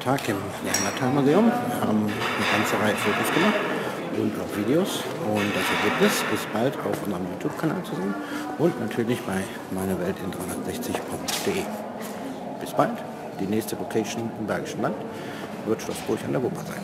Tag im Neandertal-Museum. Wir haben eine ganze Reihe Fotos gemacht und auch Videos. Und das Ergebnis ist bald auf unserem YouTube-Kanal zu sehen und natürlich bei meineweltin360.de. Bis bald. Die nächste Location im Bergischen Land wird Schloss Burg an der Wupper sein.